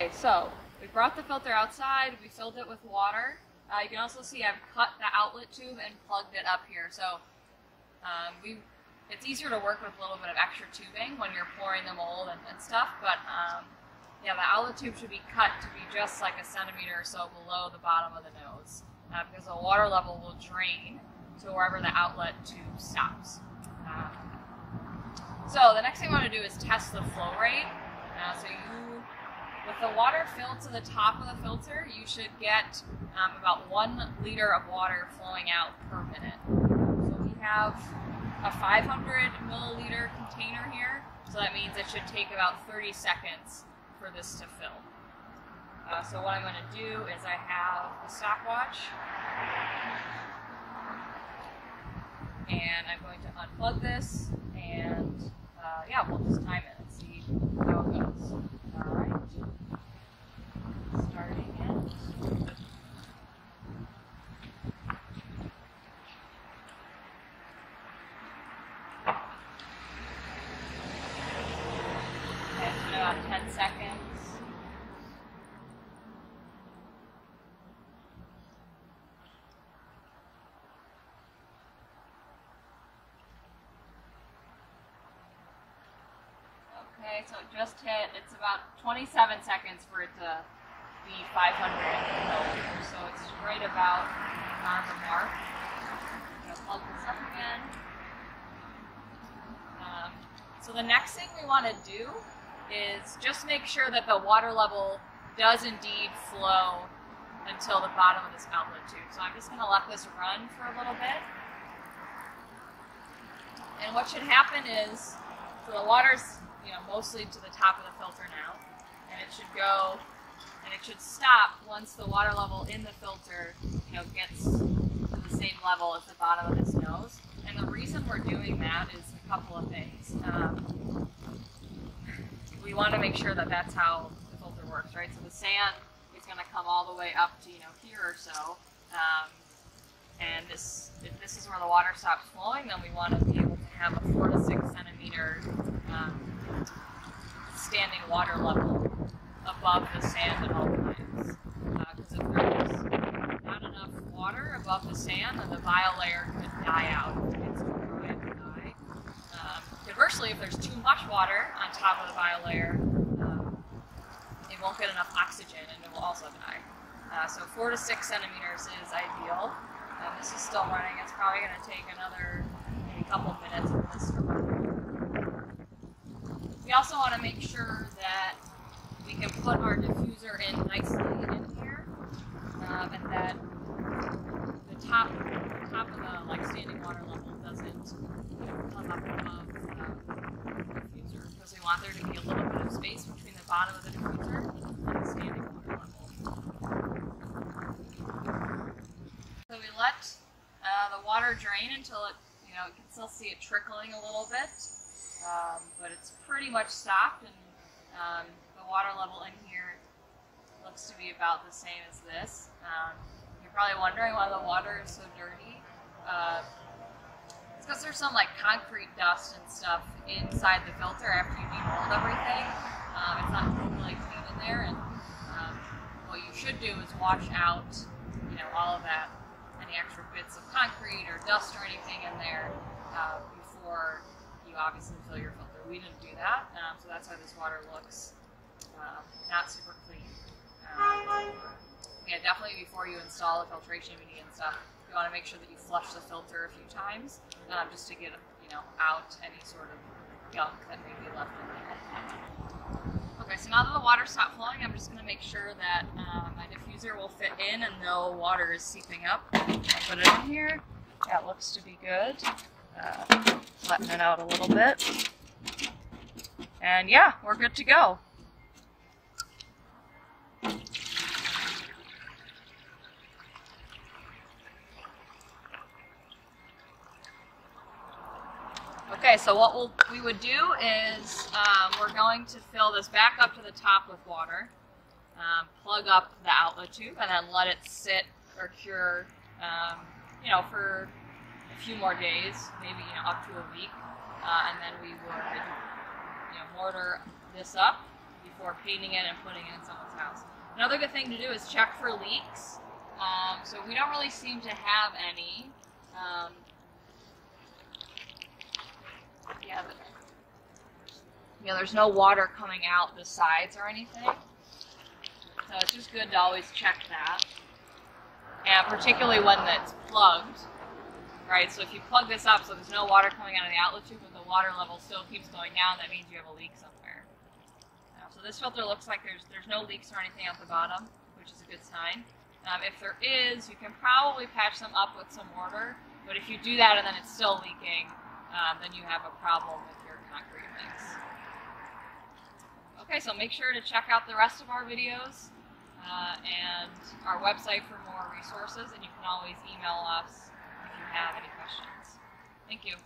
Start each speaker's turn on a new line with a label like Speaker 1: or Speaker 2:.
Speaker 1: Okay, so we brought the filter outside, we filled it with water. Uh, you can also see I've cut the outlet tube and plugged it up here. So um, we, it's easier to work with a little bit of extra tubing when you're pouring the mold and, and stuff, but um, yeah, the outlet tube should be cut to be just like a centimeter or so below the bottom of the nose uh, because the water level will drain to wherever the outlet tube stops. Um, so the next thing I want to do is test the flow rate. Uh, so you with the water filled to the top of the filter, you should get um, about one liter of water flowing out per minute. So we have a 500 milliliter container here, so that means it should take about 30 seconds for this to fill. Uh, so what I'm going to do is I have a stopwatch, and I'm going to unplug this, and uh, yeah, we'll just time it and see how it goes. All right. Starting it. Okay, it's been about 10 seconds. So it just hit. It's about 27 seconds for it to be 500 milliliters. So it's right about on the mark. I'm gonna plug this up again. Um, so the next thing we want to do is just make sure that the water level does indeed flow until the bottom of this outlet tube. So I'm just going to let this run for a little bit. And what should happen is, so the water's you know mostly to the top of the filter now, and it should go, and it should stop once the water level in the filter you know gets to the same level as the bottom of this nose. And the reason we're doing that is a couple of things. Um, we want to make sure that that's how the filter works, right? So the sand is going to come all the way up to you know here or so. Um, and this, if this is where the water stops flowing, then we want to be able to have a four to six centimeter um, standing water level above the sand at all times. Because uh, if there's not enough water above the sand, then the biolayer could die out. It gets too dry and die. Um, conversely, if there's too much water on top of the biolayer, um, it won't get enough oxygen and it will also die. Uh, so four to six centimeters is ideal. Um, this is still running. It's probably going to take another couple minutes for this to run. We also want to make sure that we can put our diffuser in nicely in here, um, and that the top the top of the like standing water level doesn't you know, come up above um, the diffuser because we want there to be a little bit of space between the bottom of the diffuser and the standing water level. So we let uh, the water drain until it, you know, you can still see it trickling a little bit, um, but it's pretty much stopped, and um, the water level in here looks to be about the same as this. Um, you're probably wondering why the water is so dirty. Uh, it's because there's some like concrete dust and stuff inside the filter after you demold everything. Um, it's not totally clean in there, and um, what you should do is wash out, you know, all of that, any extra bits of concrete or dust or anything in there uh, before you obviously fill your filter. We didn't do that, um, so that's why this water looks uh, not super clean. Um, yeah, definitely before you install the filtration media and stuff, you want to make sure that you flush the filter a few times um, just to get you know out any sort of gunk that may be left in there. Okay, so now that the water stopped flowing, I'm just going to make sure that um, my diffuser will fit in and no water is seeping up. I'll put it in here. That looks to be good. Uh, letting it out a little bit. And yeah, we're good to go. Okay, so what we'll, we would do is um, we're going to fill this back up to the top with water, um, plug up the outlet tube, and then let it sit or cure, um, you know, for a few more days, maybe you know up to a week, uh, and then we would, you know, mortar this up before painting it and putting it in someone's house. Another good thing to do is check for leaks. Um, so we don't really seem to have any. Um, yeah, but, yeah, there's no water coming out the sides or anything. So it's just good to always check that. And particularly when it's plugged, right? So if you plug this up so there's no water coming out of the outlet tube, but the water level still keeps going down, that means you have a leak somewhere. So this filter looks like there's there's no leaks or anything at the bottom, which is a good sign. Um, if there is, you can probably patch them up with some mortar, but if you do that and then it's still leaking, um, then you have a problem with your concrete mix. Okay, so make sure to check out the rest of our videos uh, and our website for more resources, and you can always email us have any questions. Thank you.